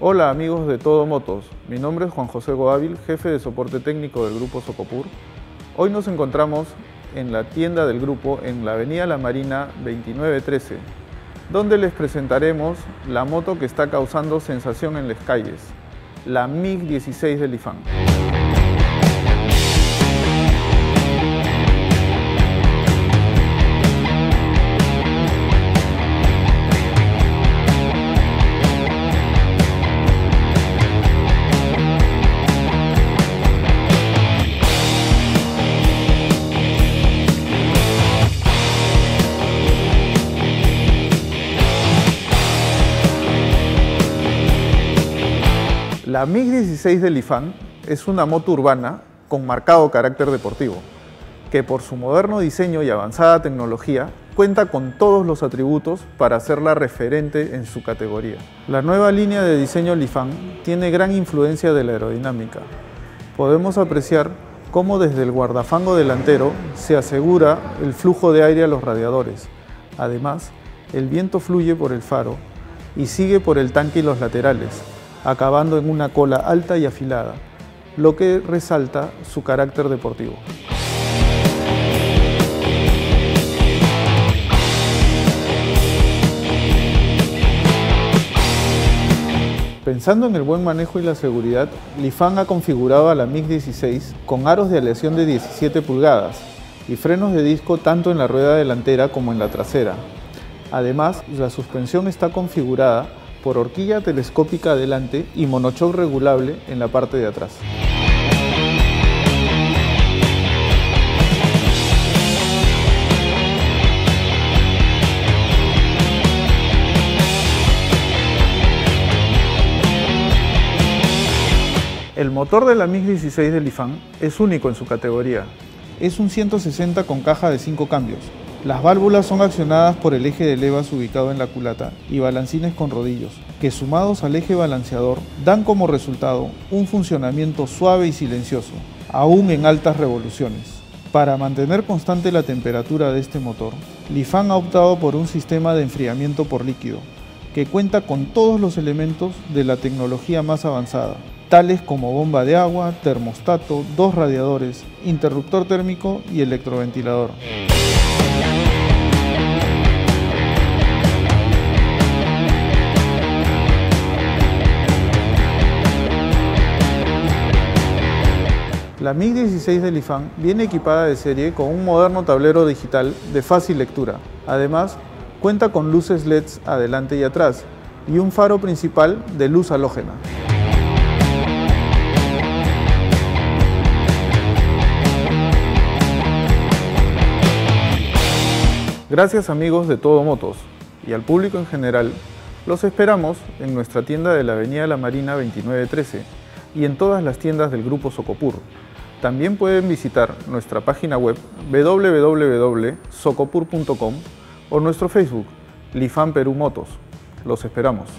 Hola amigos de Todo Motos, mi nombre es Juan José Goávil, jefe de soporte técnico del grupo Socopur. Hoy nos encontramos en la tienda del grupo en la avenida La Marina 2913, donde les presentaremos la moto que está causando sensación en las calles, la MiG 16 del. La MiG-16 del IFAN es una moto urbana con marcado carácter deportivo, que por su moderno diseño y avanzada tecnología cuenta con todos los atributos para hacerla referente en su categoría. La nueva línea de diseño Lifan tiene gran influencia de la aerodinámica. Podemos apreciar cómo desde el guardafango delantero se asegura el flujo de aire a los radiadores. Además, el viento fluye por el faro y sigue por el tanque y los laterales, acabando en una cola alta y afilada, lo que resalta su carácter deportivo. Pensando en el buen manejo y la seguridad, Lifan ha configurado a la MiG-16 con aros de aleación de 17 pulgadas y frenos de disco tanto en la rueda delantera como en la trasera. Además, la suspensión está configurada por horquilla telescópica adelante y monochoc regulable en la parte de atrás. El motor de la MiG-16 del IFAN es único en su categoría. Es un 160 con caja de 5 cambios, las válvulas son accionadas por el eje de levas ubicado en la culata y balancines con rodillos, que sumados al eje balanceador dan como resultado un funcionamiento suave y silencioso, aún en altas revoluciones. Para mantener constante la temperatura de este motor, Lifan ha optado por un sistema de enfriamiento por líquido, que cuenta con todos los elementos de la tecnología más avanzada, tales como bomba de agua, termostato, dos radiadores, interruptor térmico y electroventilador. La MiG-16 del IFAN viene equipada de serie con un moderno tablero digital de fácil lectura. Además, cuenta con luces LEDs adelante y atrás y un faro principal de luz halógena. Gracias amigos de Todo Motos y al público en general, los esperamos en nuestra tienda de la Avenida La Marina 2913 y en todas las tiendas del Grupo Socopur. También pueden visitar nuestra página web www.socopur.com o nuestro Facebook, Lifan Perú Motos. Los esperamos.